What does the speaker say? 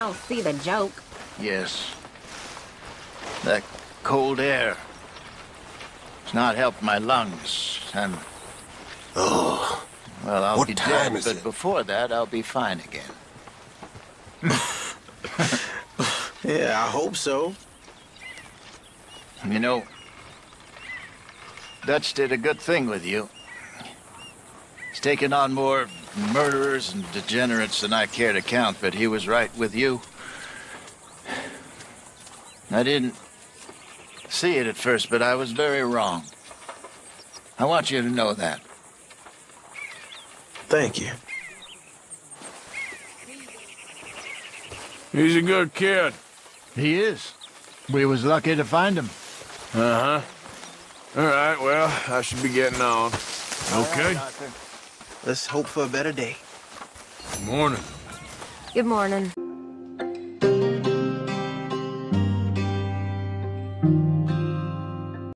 don't see the joke. Yes. That cold air. It's not helped my lungs, and... Oh, Well, I'll What be time dead, is but it? before that, I'll be fine again. Yeah, I hope so. You know, Dutch did a good thing with you. He's taken on more murderers and degenerates than I care to count, but he was right with you. I didn't see it at first, but I was very wrong. I want you to know that. Thank you. He's a good kid. He is. We was lucky to find him. Uh-huh. All right, well, I should be getting on. Okay. Let's hope for a better day. Good morning. Good morning.